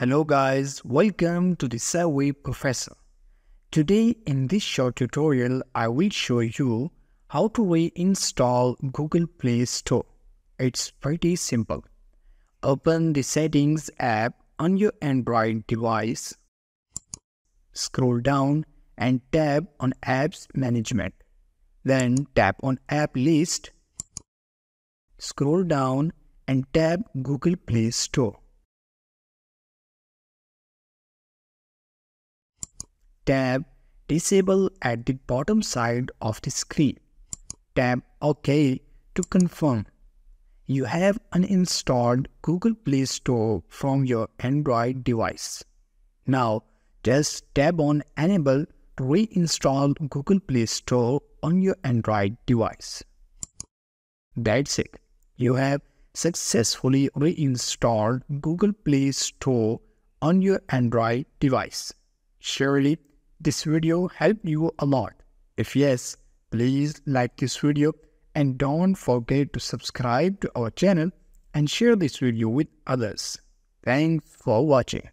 Hello guys, welcome to the Savvy Professor. Today in this short tutorial, I will show you how to reinstall Google Play Store. It's pretty simple. Open the Settings app on your Android device. Scroll down and tap on Apps Management. Then tap on App List. Scroll down and tap Google Play Store. Tap Disable at the bottom side of the screen. Tap OK to confirm. You have uninstalled Google Play Store from your Android device. Now, just tap on Enable to reinstall Google Play Store on your Android device. That's it. You have successfully reinstalled Google Play Store on your Android device. Surely this video helped you a lot. If yes, please like this video and don't forget to subscribe to our channel and share this video with others. Thanks for watching.